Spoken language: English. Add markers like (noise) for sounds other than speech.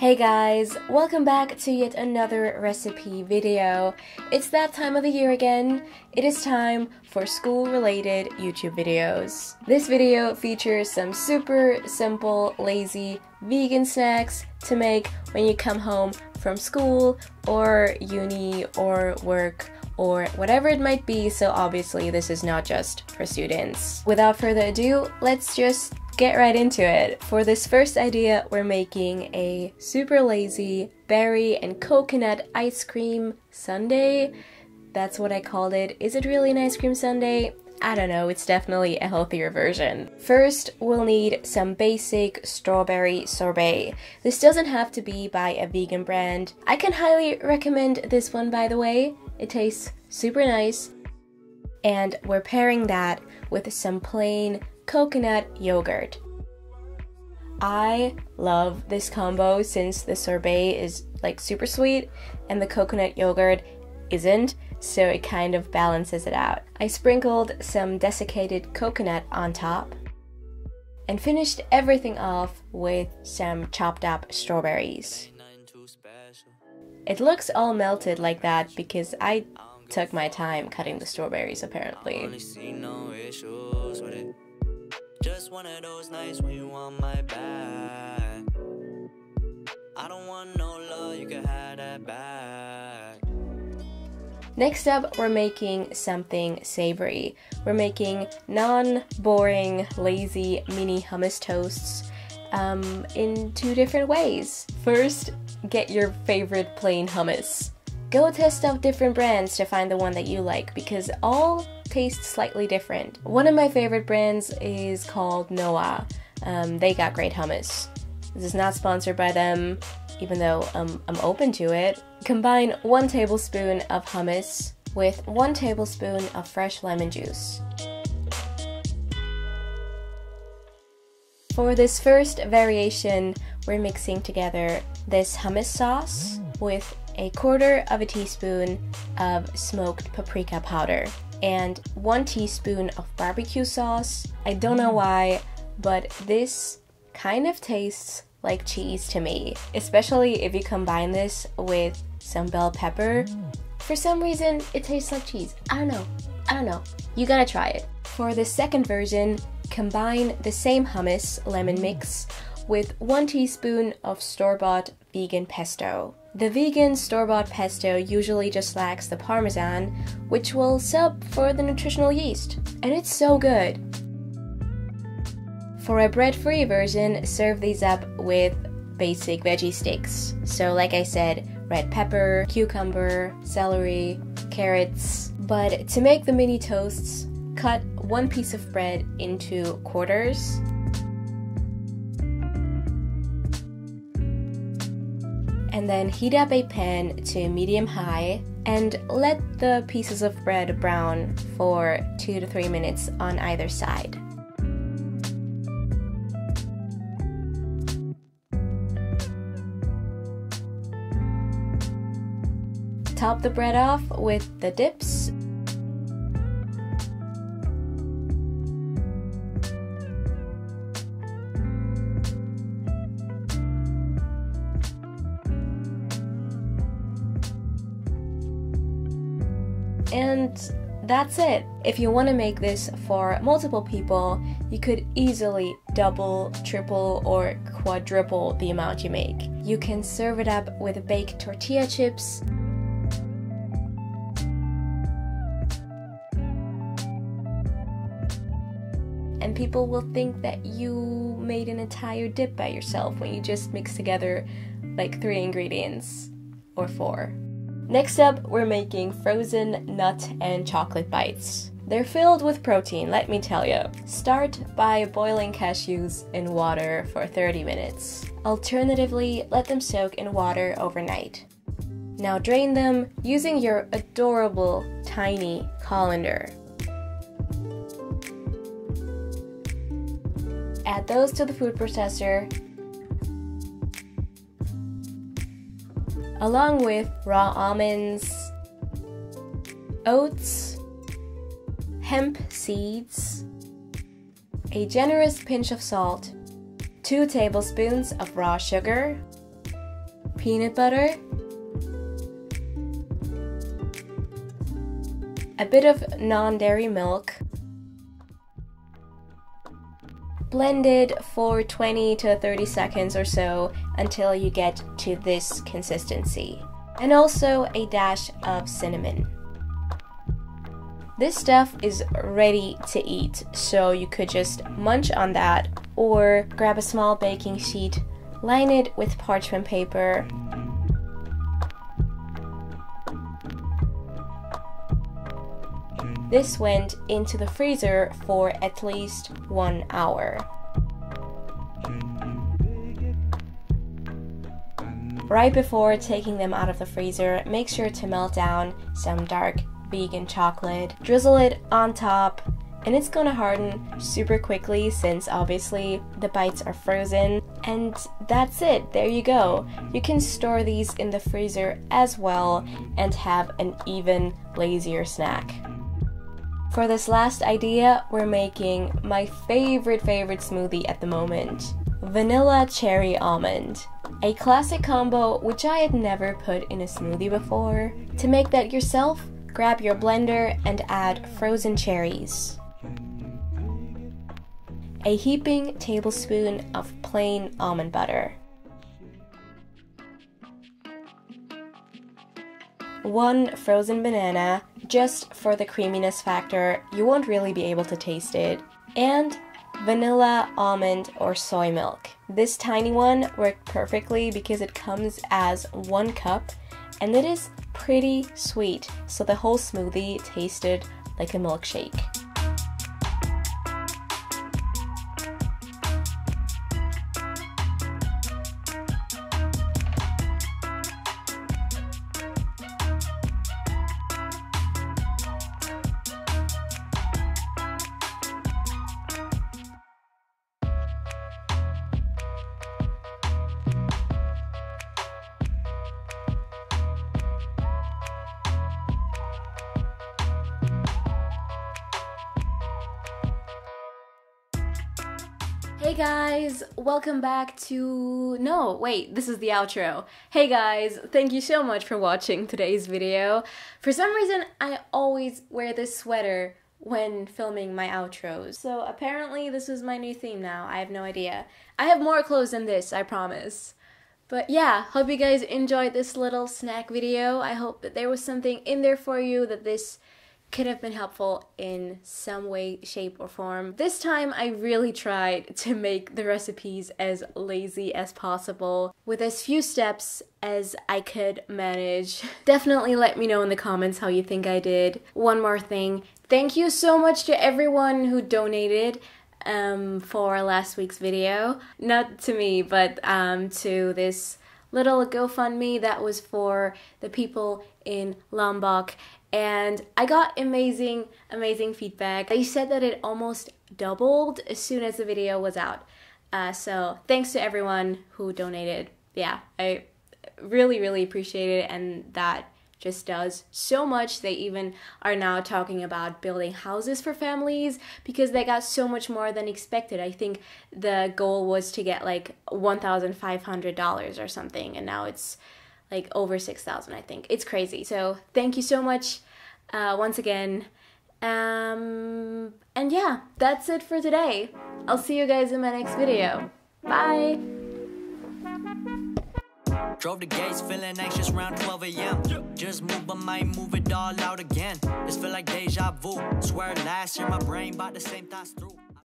Hey guys, welcome back to yet another recipe video. It's that time of the year again. It is time for school related YouTube videos. This video features some super simple, lazy vegan snacks to make when you come home from school or uni or work or whatever it might be, so obviously this is not just for students. Without further ado, let's just get right into it. For this first idea, we're making a super lazy berry and coconut ice cream sundae. That's what I called it. Is it really an ice cream sundae? I don't know, it's definitely a healthier version. First, we'll need some basic strawberry sorbet. This doesn't have to be by a vegan brand. I can highly recommend this one, by the way. It tastes super nice. And we're pairing that with some plain coconut yogurt. I love this combo since the sorbet is like super sweet and the coconut yogurt isn't, so it kind of balances it out. I sprinkled some desiccated coconut on top and finished everything off with some chopped up strawberries. It looks all melted like that because I took my time cutting the strawberries apparently. Just one of those nights when you my back. I don't want no love, you can have that back. Next up, we're making something savory. We're making non boring, lazy mini hummus toasts um, in two different ways. First, get your favorite plain hummus. Go test out different brands to find the one that you like because all taste slightly different. One of my favorite brands is called Noa. Um, they got great hummus. This is not sponsored by them, even though um, I'm open to it. Combine one tablespoon of hummus with one tablespoon of fresh lemon juice. For this first variation, we're mixing together this hummus sauce with a quarter of a teaspoon of smoked paprika powder and one teaspoon of barbecue sauce. I don't know why, but this kind of tastes like cheese to me, especially if you combine this with some bell pepper. For some reason, it tastes like cheese. I don't know. I don't know. You gotta try it. For the second version, combine the same hummus lemon mix with one teaspoon of store bought vegan pesto. The vegan store-bought pesto usually just lacks the parmesan, which will sub for the nutritional yeast, and it's so good. For a bread-free version, serve these up with basic veggie sticks. So like I said, red pepper, cucumber, celery, carrots. But to make the mini toasts, cut one piece of bread into quarters and then heat up a pan to medium high and let the pieces of bread brown for 2 to 3 minutes on either side. Top the bread off with the dips And that's it. If you want to make this for multiple people, you could easily double, triple, or quadruple the amount you make. You can serve it up with baked tortilla chips. And people will think that you made an entire dip by yourself when you just mix together like three ingredients or four. Next up, we're making frozen nut and chocolate bites. They're filled with protein, let me tell you. Start by boiling cashews in water for 30 minutes. Alternatively, let them soak in water overnight. Now drain them using your adorable tiny colander. Add those to the food processor along with raw almonds, oats, hemp seeds, a generous pinch of salt, 2 tablespoons of raw sugar, peanut butter, a bit of non-dairy milk, blended for 20 to 30 seconds or so until you get to this consistency, and also a dash of cinnamon. This stuff is ready to eat, so you could just munch on that or grab a small baking sheet, line it with parchment paper, This went into the freezer for at least one hour. Right before taking them out of the freezer, make sure to melt down some dark vegan chocolate, drizzle it on top, and it's gonna harden super quickly since obviously the bites are frozen. And that's it, there you go. You can store these in the freezer as well and have an even lazier snack. For this last idea, we're making my favorite favorite smoothie at the moment. Vanilla Cherry Almond. A classic combo which I had never put in a smoothie before. To make that yourself, grab your blender and add frozen cherries. A heaping tablespoon of plain almond butter. One frozen banana, just for the creaminess factor, you won't really be able to taste it. And vanilla, almond, or soy milk. This tiny one worked perfectly because it comes as one cup and it is pretty sweet, so the whole smoothie tasted like a milkshake. Hey guys, welcome back to... No, wait, this is the outro. Hey guys, thank you so much for watching today's video. For some reason, I always wear this sweater when filming my outros. So apparently this is my new theme now, I have no idea. I have more clothes than this, I promise. But yeah, hope you guys enjoyed this little snack video. I hope that there was something in there for you, that this could have been helpful in some way, shape, or form. This time I really tried to make the recipes as lazy as possible with as few steps as I could manage. (laughs) Definitely let me know in the comments how you think I did. One more thing, thank you so much to everyone who donated um, for last week's video. Not to me, but um, to this little GoFundMe that was for the people in Lombok and I got amazing, amazing feedback. They said that it almost doubled as soon as the video was out. Uh, so thanks to everyone who donated. Yeah, I really, really appreciate it, and that just does so much. They even are now talking about building houses for families because they got so much more than expected. I think the goal was to get like $1,500 or something, and now it's like over 6,000, I think. It's crazy. So thank you so much uh, once again. Um, and yeah, that's it for today. I'll see you guys in my next video. Bye! Drove the gates, feeling anxious around 12 a.m. Just move, but might move it all out again. This feel like deja vu. Swear last year my brain bought the same thoughts through.